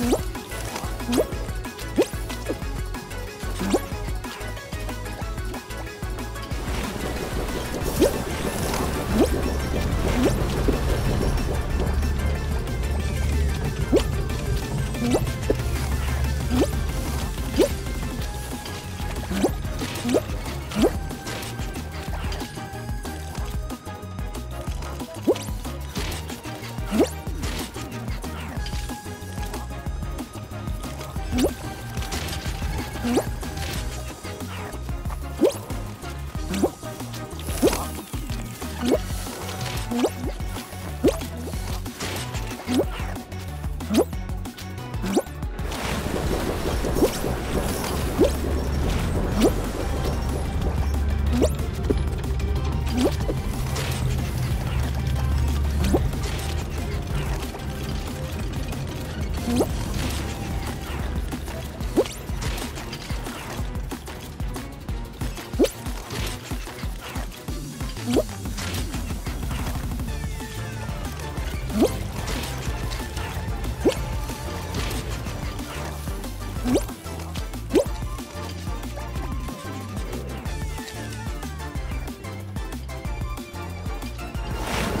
응? Yeah.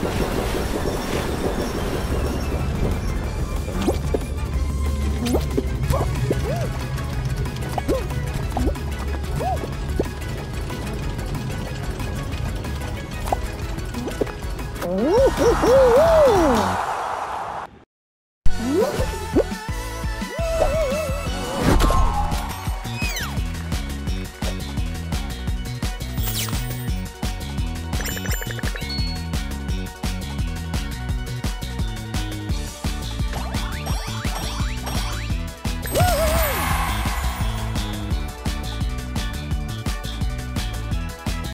Ooh, ooh, ooh, ooh.